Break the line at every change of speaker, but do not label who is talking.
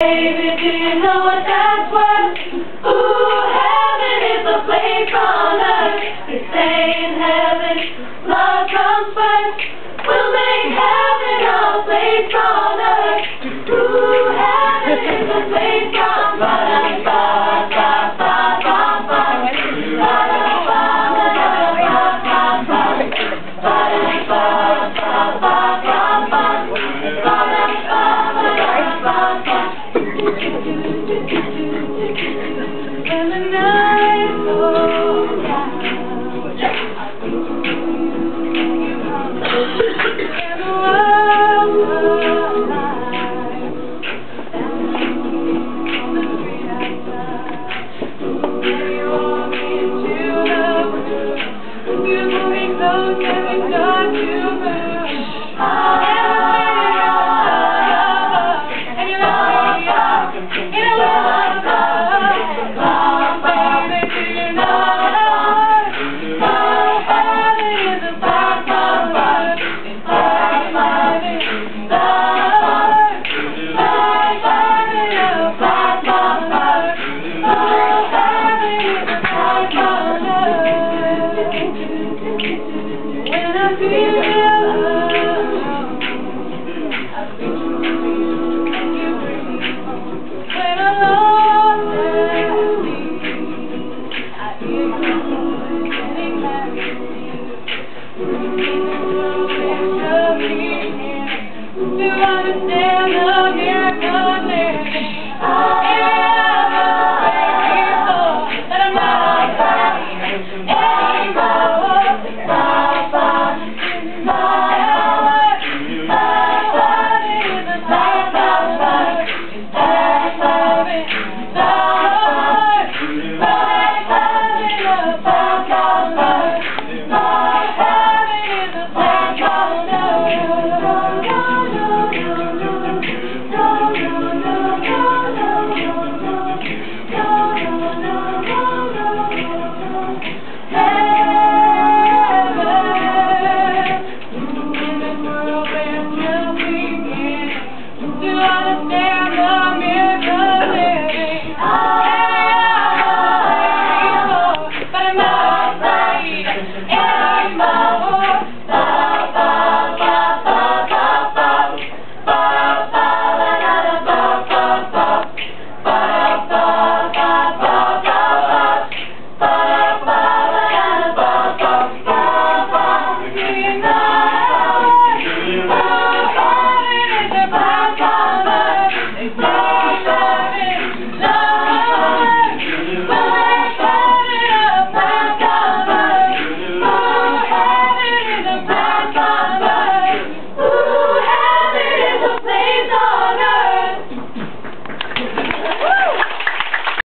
Baby, do you know what